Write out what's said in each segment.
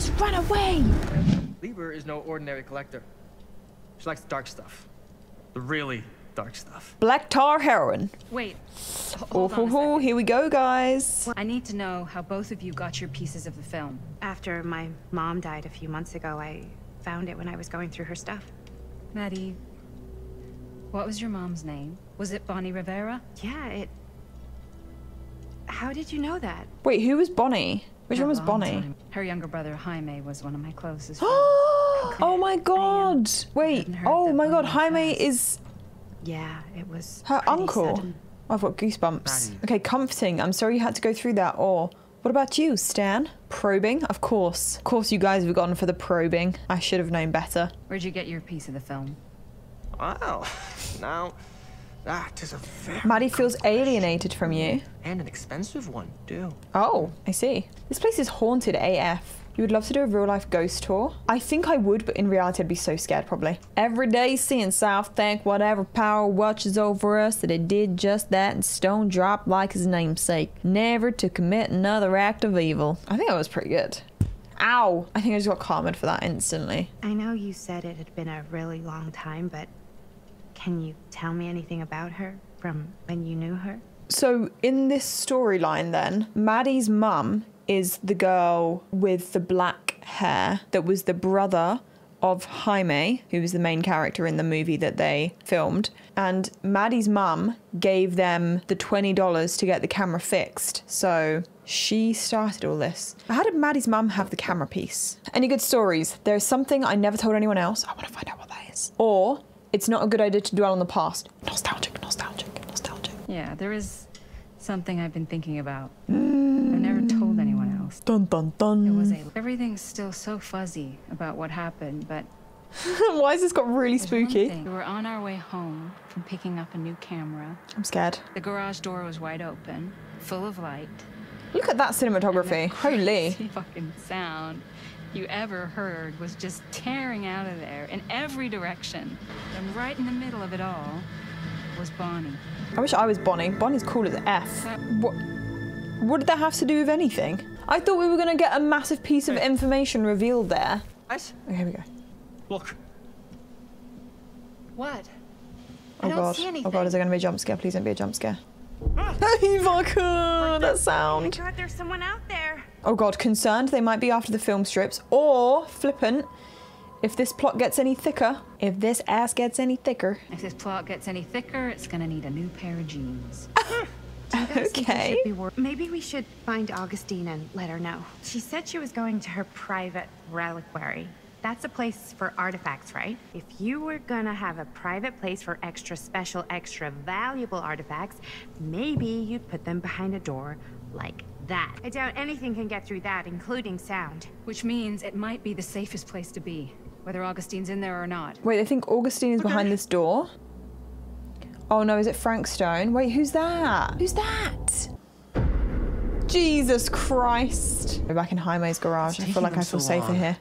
just run away. Lieber is no ordinary collector. She likes dark stuff. The really dark stuff. Black tar heroin. Wait. Oh, Hold on ho, a ho, here we go, guys. I need to know how both of you got your pieces of the film. After my mom died a few months ago, I found it when I was going through her stuff. Maddie, what was your mom's name? Was it Bonnie Rivera? Yeah, it. How did you know that? Wait, who was Bonnie? Which one was Bonnie? time. Her younger brother Jaime was one of my closest friends. oh my god. Wait. Oh my god, Bonnie Jaime passed. is Yeah, it was. her uncle. sudden. I've got goosebumps. Maddie. Okay, comforting. I'm sorry you had to go through that. Or what about you, Stan? Probing? Of course. Of course, you guys have gone for the probing. I should have known better. Where'd you get your piece of the film? Wow. Now, that is a very Maddie feels question. alienated from you. And an expensive one, too. Oh, I see. This place is haunted AF. You would love to do a real life ghost tour? I think I would, but in reality, I'd be so scared probably. Every day seeing South thank whatever power watches over us that it did just that and Stone dropped like his namesake, never to commit another act of evil. I think that was pretty good. Ow! I think I just got karma for that instantly. I know you said it had been a really long time, but can you tell me anything about her from when you knew her? So in this storyline, then Maddie's mum is the girl with the black hair that was the brother of Jaime, who was the main character in the movie that they filmed. And Maddie's mum gave them the twenty dollars to get the camera fixed. So she started all this. How did Maddie's mum have the camera piece? Any good stories? There's something I never told anyone else. I want to find out what that is. Or it's not a good idea to dwell on the past. Nostalgic, nostalgic, nostalgic. Yeah, there is something I've been thinking about. Mm. I've never told anyone else. Dun dun dun. It was a everything's still so fuzzy about what happened, but Why has this got really spooky? We were on our way home from picking up a new camera. I'm scared. The garage door was wide open, full of light. Look at that cinematography. and Holy. fucking sound you ever heard was just tearing out of there in every direction. And right in the middle of it all was Bonnie. I wish I was Bonnie. Bonnie's cool as F. What, what did that have to do with anything? I thought we were going to get a massive piece of information revealed there. Guys, Okay, here we go. look. What? Oh god. Oh god, is there going to be a jump scare? Please don't be a jump scare. Ah! Hey, Marco, that sound. God, there's someone out there. Oh god, concerned they might be after the film strips. Or, flippant, if this plot gets any thicker, if this ass gets any thicker. If this plot gets any thicker, it's gonna need a new pair of jeans. Okay. Should be wor- Maybe we should find Augustine and let her know. She said she was going to her private reliquary. That's a place for artifacts, right? If you were gonna have a private place for extra special, extra valuable artifacts, maybe you'd put them behind a door like that. I doubt anything can get through that, including sound. Which means it might be the safest place to be, whether Augustine's in there or not. Wait, they think Augustine is behind this door? Oh no, is it Frank Stone? Wait, who's that? Who's that? Jesus Christ. We're back in Jaime's garage. I feel like I feel so safer long? here.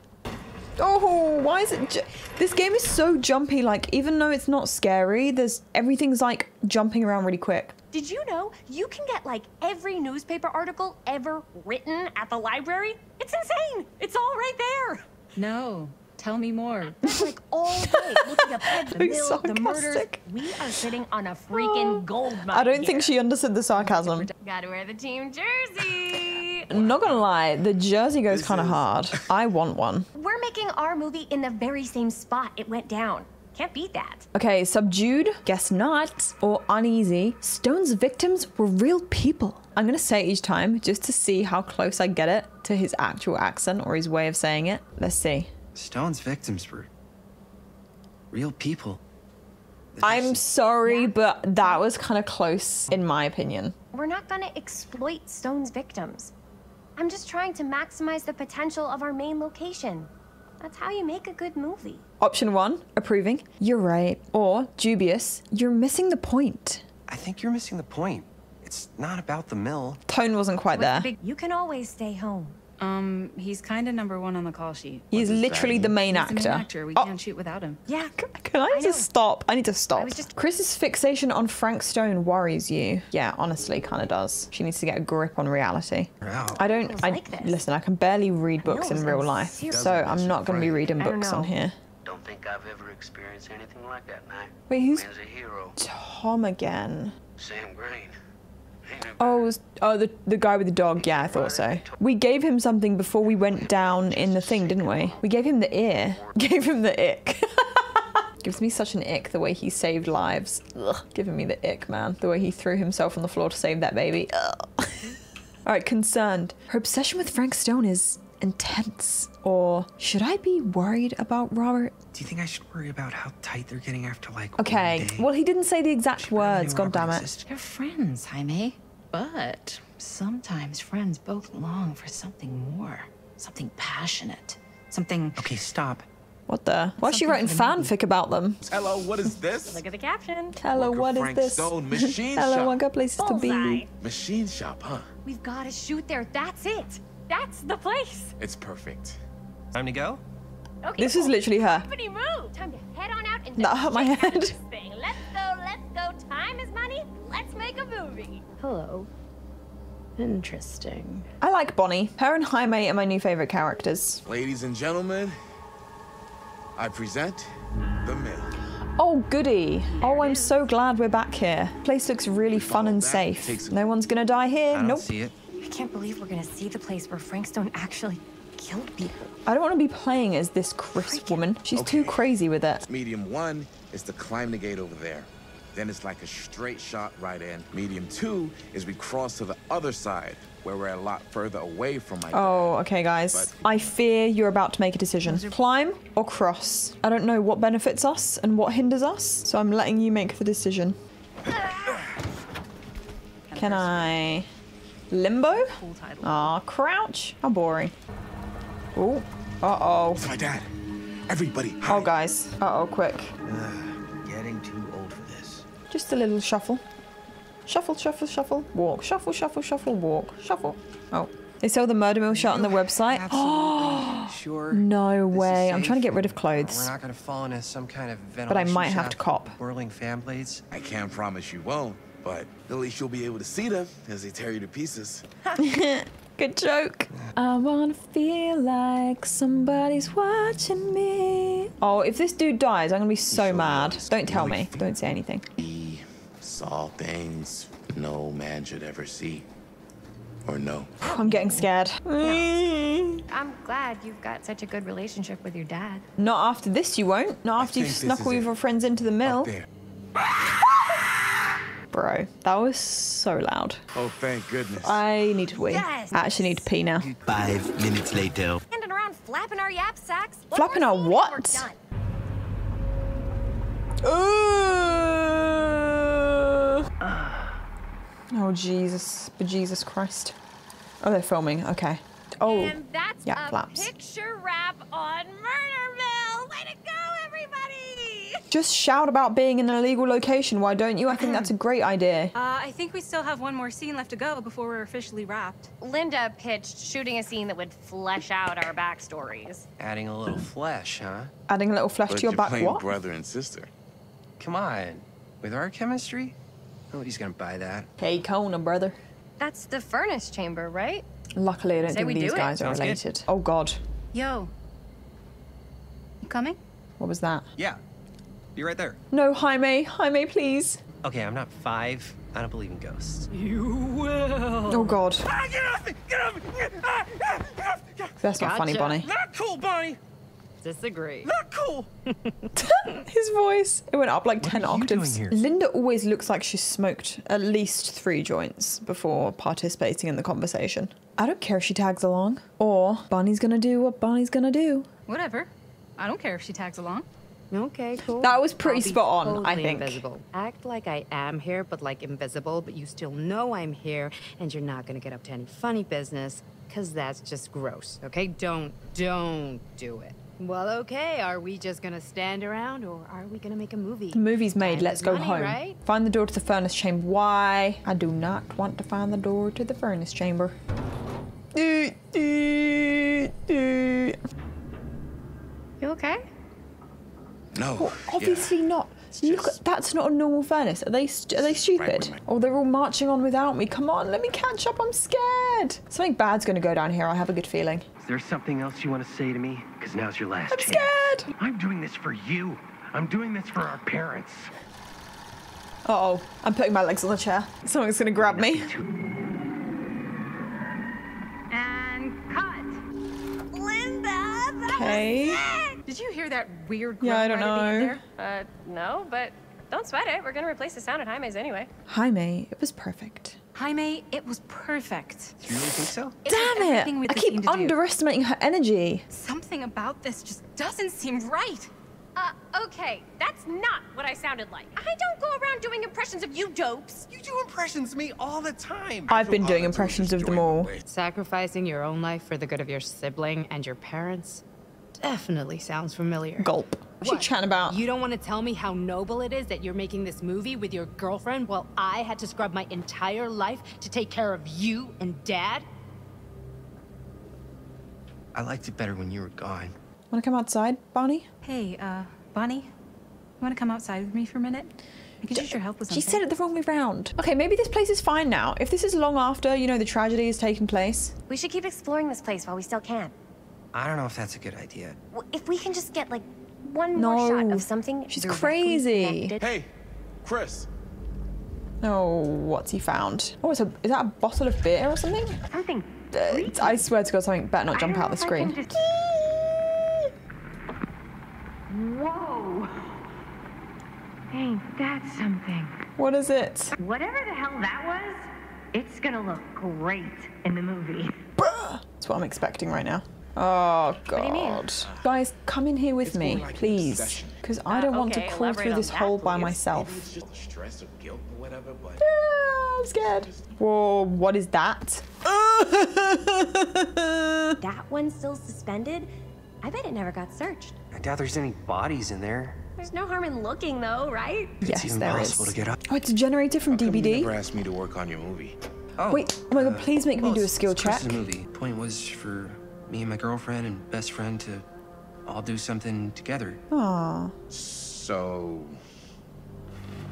Oh, why is it? Ju- this game is so jumpy. Like, even though it's not scary, there's everything's like jumping around really quick. Did you know you can get like every newspaper article ever written at the library? It's insane. It's all right there. No, tell me more. Like all day looking up the So mill, the murders. We are sitting on a freaking gold mine. I don't think she understood the sarcasm. Gotta wear the team jersey. Not gonna lie, the jersey goes kind of hard. I want one. We're making our movie in the very same spot it went down. Can't beat that. Okay, subdued, guess not, or uneasy. Stone's victims were real people. I'm gonna say it each time just to see how close I get it to his actual accent or his way of saying it. Let's see. Stone's victims were real people. I'm sorry, but that was kind of close in my opinion. We're not gonna exploit Stone's victims. I'm just trying to maximize the potential of our main location. That's how you make a good movie. Option one, approving. You're right. Or dubious. You're missing the point. I think you're missing the point. It's not about the mill. Tone wasn't quite What's the there. big- You can always stay home. Um, he's kind of number one on the call sheet. He's literally the main He's the actor. main actor. We Oh, can't shoot without him. Yeah. Can I, I just know. stop? I need to stop. was just- Chris's fixation on Frank Stone worries you. Yeah, honestly, kind of does. She needs to get a grip on reality. Wow. I don't. I like this. listen. I can barely read books in real life, so I'm not going to be reading books on know. here. Don't think I've ever experienced anything like that, man. Wait, who's Man's a hero. Tom again? Sam Green. Oh, was, oh, the the guy with the dog. Yeah, I thought so. We gave him something before we went down in the thing, didn't we? We gave him the ear. Gave him the ick. Gives me such an ick the way he saved lives. Ugh, giving me the ick, man. The way he threw himself on the floor to save that baby. All right, concerned. Her obsession with Frank Stone is intense. Or should I be worried about Robert? Do you think I should worry about how tight they're getting after like Okay. Well, he didn't say the exact words. God damn it. They're friends, Jaime. But sometimes friends both long for something more, something passionate, something. Okay, stop. What the? Why is she Something writing for the movie. fanfic about them? Hello, what is this? Look at the caption. Hello, Work of what is Frank this? Stone, machine Hello, shop. I got places to be. Machine shop, huh? We've got to shoot there. That's it. That's the place. It's perfect. Time to go? Okay. This is literally her. Company move. Time to head on out and That just hurt my head. this thing. Let's go. Let's go. Time is money. Let's make a movie. Hello. Interesting. I like Bonnie. Her and Jaime are my new favorite characters. Ladies and gentlemen, I present the mill. Oh, goody. Oh, I'm so glad we're back here. Place looks really fun and that safe. takes- No one's gonna die here. I don't Nope. see it. I can't believe we're gonna see the place where Frank Stone actually killed people. I don't want to be playing as this Chris woman. She's too crazy with it. Medium one is to climb the gate over there. Then it's like a straight shot right in. Medium two is we cross to the other side, where we're a lot further away from my Oh, okay, guys. I fear you're about to make a decision. Climb or cross? I don't know what benefits us and what hinders us, so I'm letting you make the decision. Can I limbo? Full title. Ah, crouch. How boring. Oh, uh-oh. It's my dad. Everybody, Oh, hide. guys. Uh-oh, quick. Getting too old for this. Just a little shuffle. Shuffle, shuffle, shuffle, walk. Shuffle, shuffle, shuffle, walk. Shuffle. Oh. They sell the murder mill shot on the website. Absolutely. sure. No way. I'm trying to get rid of clothes. We're clothes. not gonna fall into some kind of But I might have to cop. Whirling fan blades. I can't promise you won't, but at least you'll be able to see them as they tear you to pieces. Good joke. I wanna feel like somebody's watching me. Oh, if this dude dies, I'm gonna be so mad. Don't tell me. Don't say anything. He saw things no man should ever see. Or know. I'm getting scared. Mm. I'm glad you've got such a good relationship with your dad. Not after this, you won't. Not after you've think snuck all your friends into the mill. Up there. Bro, that was so loud. Oh, thank goodness. I need to wee. Yes. I actually need to pee now. Five minutes later. Standing around flapping our yap sacks. One Flapping our what? we're. Oh Jesus, But Jesus Christ! Oh, they're filming. Okay. Oh, And that's yeah, a flaps. picture wrap on Murder Mill. Just shout about being in an illegal location. Why don't you? I think that's a great idea. Uh, I think we still have one more scene left to go before we're officially wrapped. Linda pitched shooting a scene that would flesh out our backstories. Adding a little flesh, huh? Adding a little flesh but to your you're back. playing What? brother and sister. Come on. With our chemistry? Nobody's gonna buy that. Hey, Kona, brother. That's the furnace chamber, right? Luckily, I don't Say think we these do it. guys are Sounds good. related. Oh God, Yo. You coming? what was that? Yeah. Be right there. No, Jaime, Jaime, please. Okay, I'm not five. I don't believe in ghosts. You will. Oh God, Ah, get off me! Get off me! Ah, ah, that's not funny, Gotcha. Bonnie. Not cool, Bonnie! Disagree. Not cool! His voice, it went up like ten are you doing octaves. here? Linda always looks like she's smoked at least three joints before participating in the conversation. I don't care if she tags along, or Bonnie's gonna do what Bonnie's gonna do. Whatever. I don't care if she tags along. Okay, cool. That was pretty spot on, totally I think. Invisible. Act like I am here, but like invisible, but you still know I'm here, and you're not gonna get up to any funny business, because that's just gross, okay? Don't, don't do it. Well, okay, are we just gonna stand around, or are we gonna make a movie? The movie's made, Time let's go money, home. Right? Find the door to the furnace chamber. Why? I do not want to find the door to the furnace chamber. You okay? No. Well, obviously not. Look, at, that's not a normal furnace. Are they st- are they stupid? Oh, they're all marching on without me. Come on, let me catch up. I'm scared. Something bad's gonna go down here. I have a good feeling. Is there something else you want to say to me? Because now's your last I'm chance. scared. I'm doing this for you. I'm doing this for our parents. Uh oh, I'm putting my legs on the chair. Someone's gonna grab me. And cut. Linda, Okay. Did you hear that weird Yeah, I don't right at the end know. there? Uh, no, but don't sweat it. We're gonna replace the sound at Jaime's anyway. Jaime, it was perfect. Jaime, it was perfect. Do you really think so? It Damn it! I keep scene to do. underestimating her energy. Something about this just doesn't seem right. Uh, okay, that's not what I sounded like. I don't go around doing impressions of you dopes. You do impressions of me all the time. I've been doing impressions of them all. Sacrificing your own life for the good of your sibling and your parents definitely sounds familiar. Gulp. What's she chatting about? You don't want to tell me how noble it is that you're making this movie with your girlfriend while I had to scrub my entire life to take care of you and dad? I liked it better when you were gone. Wanna come outside, Bonnie? Hey, uh, Bonnie, you want to come outside with me for a minute? I could use your help with She said it the wrong way round. Okay, maybe this place is fine now. If this is long after, you know, the tragedy has taken place. We should keep exploring this place while we still can. I don't know if that's a good idea. W- If we can just get like one more shot of something. she's crazy. connected- Hey, Chris. Oh, what's he found? Oh, it's a, is that a bottle of beer or something? Something. Uh, I swear to God, something better not jump out the screen. Whoa. Ain't that something? What is it? Whatever the hell that was, it's gonna look great in the movie. That's what I'm expecting right now. Oh God! do you mean? Guys, come in here with me, please, because I don't want to crawl elaborate through this that, hole by myself. It's just stress or guilt or whatever, but Ah, I'm scared. Whoa! What is that? That one's still suspended? I bet it never got searched. I doubt there's any bodies in there. There's no harm in looking though, right? It's yes, even there is. possible to get up. Oh, it's a generator from How come you DVD. never asked me to work on your movie. Oh, Wait, oh my God! Please make me do a it's- skill it's check. Chris's movie. Point was for me and my girlfriend and best friend to all do something together. Aw. So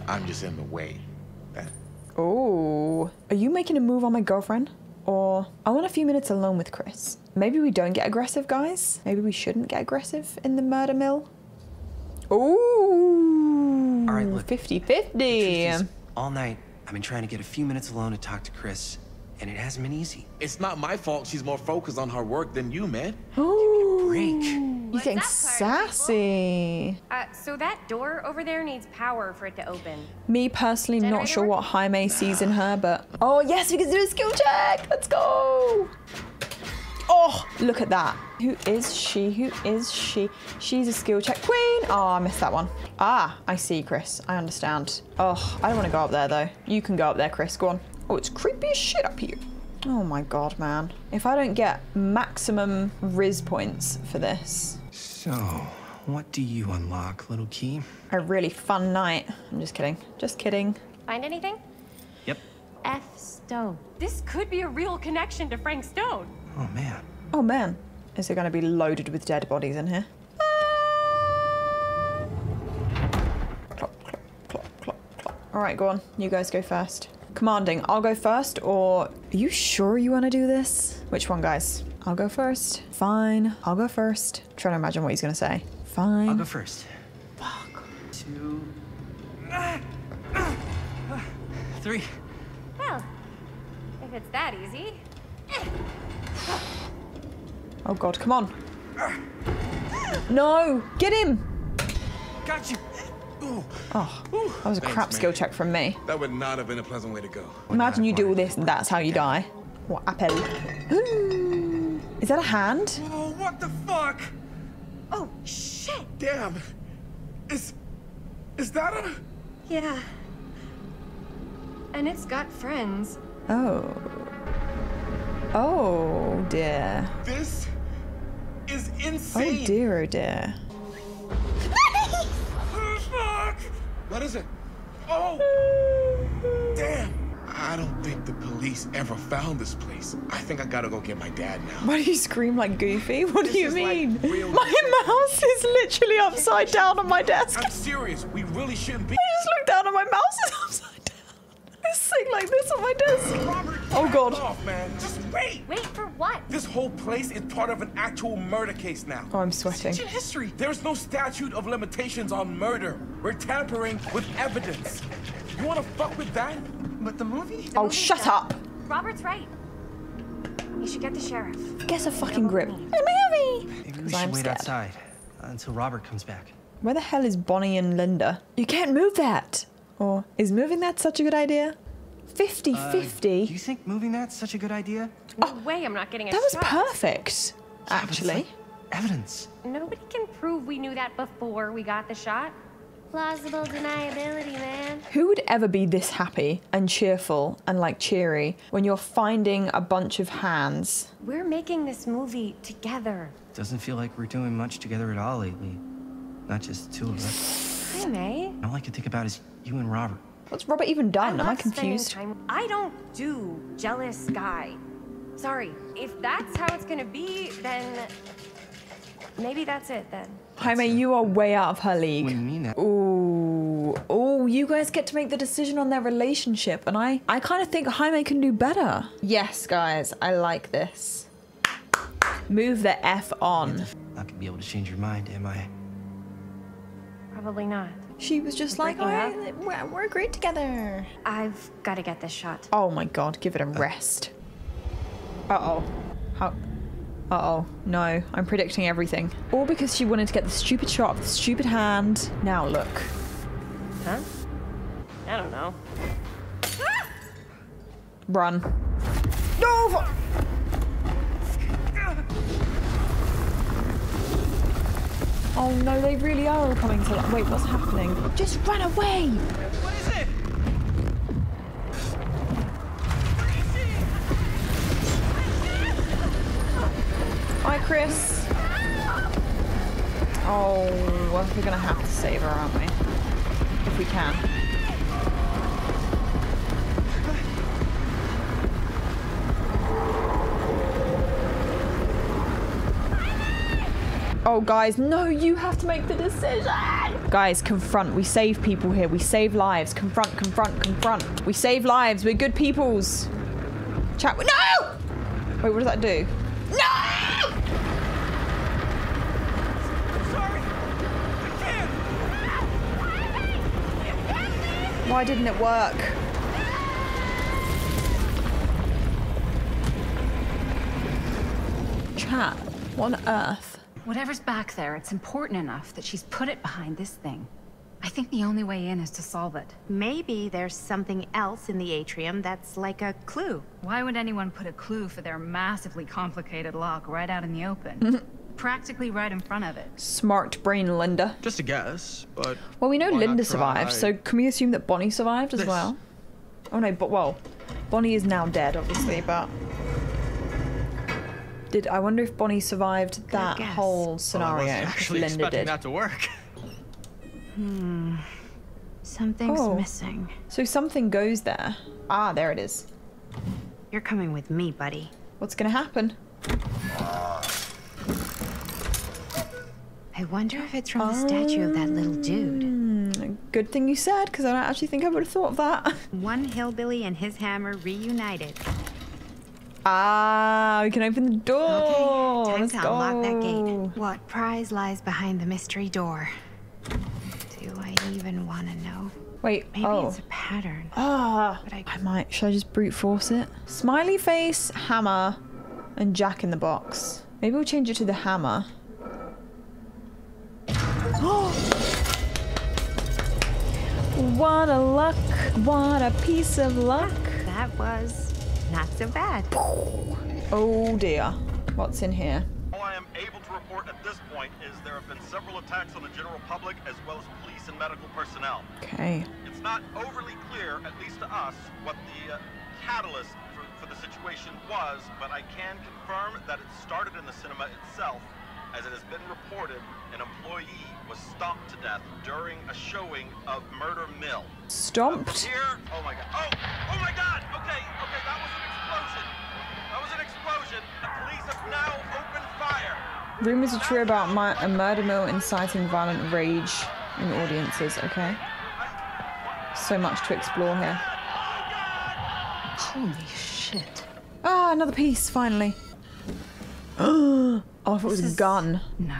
I'm just in the way. Oh, are you making a move on my girlfriend? Or I want a few minutes alone with Chris. Maybe we don't get aggressive, guys. Maybe we shouldn't get aggressive in the murder mill. Ooh. All right, look. 50 The truth 50. is, all night, I've been trying to get a few minutes alone to talk to Chris, and it hasn't been easy. it's not my fault. She's more focused on her work than you, man. Oh break. You're getting sassy. Uh, so that door over there needs power for it to open. Me personally, not sure what Jaime sees in her, but oh yes, we can do a skill check. Let's go. Oh, look at that. Who is she? Who is she? She's a skill check queen. Oh, I missed that one. Ah, I see, Chris. I understand. Oh, I don't want to go up there though. You can go up there, Chris. Go on. Oh, it's creepy as shit up here. Oh my god, man. If I don't get maximum Riz points for this, So, what do you unlock, little key? a really fun night. I'm just kidding. Just kidding. Find anything? Yep. F. Stone. This could be a real connection to Frank Stone. Oh man. Oh man, is it going to be loaded with dead bodies in here? Ah! Clop, clop, clop, clop, clop. All right, go on. You guys go first. Commanding, I'll go first, or are you sure you want to do this? Which one, guys? I'll go first. Fine, I'll go first. trying to imagine what he's going to say. Fine. I'll go first. Two. Three. Well, if it's that easy. Oh god, come on. No, get him. Got you. Oh, Ooh. Oh, that was a Thanks, crap man. skill check from me. That would not have been a pleasant way to go. Imagine you do all this and that's how you die. What apple? Is that a hand? Oh, what the fuck? Oh, shit! Damn. Is is that a Yeah. And it's got friends. Oh. Oh dear. this is Oh insane. oh dear. Oh, fuck. What is it? Oh. Damn. I don't think the police ever found this place. I think I gotta go get my dad now. Why do you scream like Goofy? What do you is like mean? my mouse is literally upside down on my desk. I'm serious. We really shouldn't be. I just looked down and my mouse is upside down. I sing like this on my desk. Oh god. Off, man. Just wait. Wait for what? This whole place is part of an actual murder case now. Oh, I'm sweating. Ancient history. There's no statute of limitations on murder. We're tampering with evidence. You wanna fuck with that? But the movie? Oh, shut up. Robert's right. You should get the sheriff. Get a fucking grip. It's a movie. Maybe we Because should I'm wait scared. outside until Robert comes back. Where the hell is Bonnie and Linda? You can't move that. Or is moving that such a good idea? 50 Uh, 50. Do you think moving that's such a good idea? No way I'm not getting a That was shot. perfect, actually. Evidence. Nobody can prove we knew that before we got the shot. Plausible deniability, man. Who would ever be this happy and cheerful and like cheery when you're finding a bunch of hands? We're making this movie together. Doesn't feel like we're doing much together at all lately. Not just the two of us. Hi, May. All I can think about is you and Robert. What's Robert even done? Am I love spending confused? time- I don't do jealous guy. Sorry. If that's how it's gonna be, then maybe that's it then. Jaime, you are way out of her league. What do you mean that? Ooh, ooh, you guys get to make the decision on their relationship, and I, I kind of think Jaime can do better. Yes, guys, I like this. Move the F on. Not gonna be able to change your mind, am I? Probably not. She was just like? "Alright, we're, we're great together. I've got to get this shot. Oh my god, give it a rest. Uh oh. How? Uh oh. No, I'm predicting everything. All because she wanted to get the stupid shot of the stupid hand. Now look. Huh? I don't know. Run. No! Oh no, they really are all coming to Wait, what's happening? Just run away! What is it? Hi, Chris. Oh, we're gonna have to save her, aren't we? If we can. Oh, guys, no, you have to make the decision. Guys, confront. We save people here. We save lives. Confront, confront, confront. We save lives. We're good peoples. Chat. No! Wait, what does that do? No! Sorry. I can't. Why didn't it work? Chat. What on earth? Whatever's back there, it's important enough that she's put it behind this thing. I think the only way in is to solve it. Maybe there's something else in the atrium that's like a clue. Why would anyone put a clue for their massively complicated lock right out in the open? Practically right in front of it. Smart brain, Linda. Just a guess, but. Well, we know Linda survived, so can we assume that Bonnie survived as This. well? Oh no, but well, Bonnie is now dead, obviously, but. Did I wonder if Bonnie survived that guess. whole Well, I scenario? wasn't actually Linda expecting did. that to work. Hmm. Something's Oh. missing. So something goes there. Ah, there it is. You're coming with me, buddy. What's gonna happen? I wonder if it's from the statue of that little dude. Hmm, good thing you said, because I don't actually think I would have thought of that. One hillbilly and his hammer reunited. Ah, we can open the door. Okay, Time Let's to go. unlock that gate. What prize lies behind the mystery door? Do I even want to know? Wait. Maybe oh. it's a pattern. Ah, I- I might. Should I just brute force it? Smiley face, hammer, and Jack in the box. Maybe we'll change it to the hammer. what a luck! What a piece of luck! That was not so bad. Oh dear. What's in here? All I am able to report at this point is there have been several attacks on the general public as well as police and medical personnel. Okay. It's not overly clear, at least to us, what the uh, catalyst for, for the situation was, but I can confirm that it started in the cinema itself as it has been reported an employee was stomped to death during a showing of Murder Mill. Stomped? Here, oh my god. Oh, oh my god! Okay, okay, that was an explosion. That was an explosion. The police have now opened fire. Rumors are true about my, a murder mill inciting violent rage in audiences, okay? So much to explore here. Holy shit. Ah, another piece, finally. oh, I thought it was a gun. No.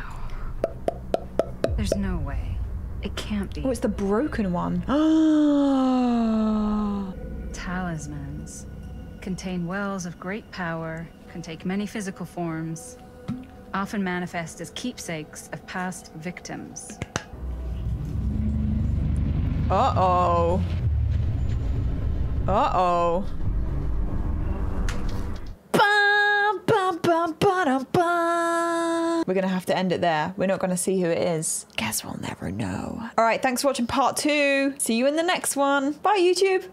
There's no way. It can't be. Oh, it's the broken one. Talismans contain wells of great power, can take many physical forms, often manifest as keepsakes of past victims. Uh-oh. Uh-oh. Bum, bum, bum, ba-dum, We're gonna have to end it there. We're not gonna see who it is. Guess we'll never know. All right, thanks for watching part two. See you in the next one. Bye, YouTube.